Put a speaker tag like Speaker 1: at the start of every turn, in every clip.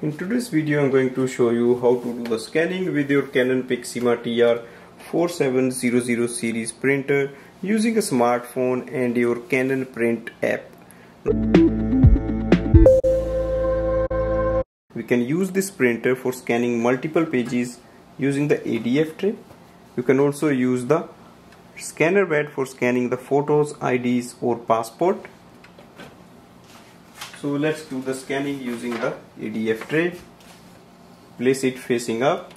Speaker 1: In today's video I'm going to show you how to do the scanning with your Canon Pixma TR4700 series printer using a smartphone and your Canon print app. We can use this printer for scanning multiple pages using the ADF tray. You can also use the scanner bed for scanning the photos, IDs or passport so let's do the scanning using the ADF tray. Place it facing up.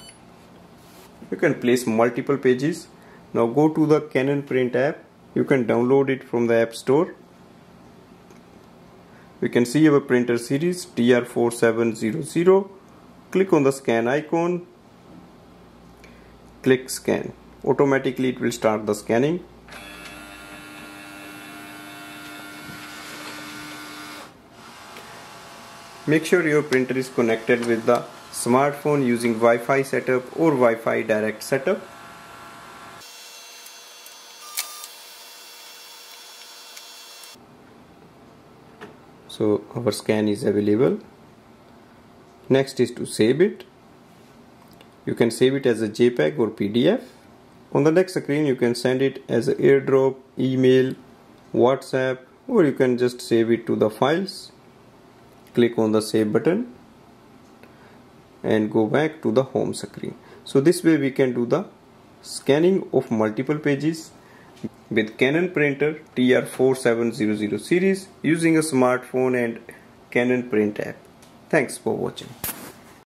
Speaker 1: You can place multiple pages. Now go to the Canon print app. You can download it from the app store. We can see our printer series TR4700 click on the scan icon. Click scan. Automatically it will start the scanning Make sure your printer is connected with the smartphone using Wi-Fi setup or Wi-Fi direct setup. So our scan is available. Next is to save it. You can save it as a JPEG or PDF. On the next screen you can send it as an airdrop, email, WhatsApp or you can just save it to the files click on the save button and go back to the home screen. So this way we can do the scanning of multiple pages with Canon printer TR4700 series using a smartphone and Canon print app. Thanks for watching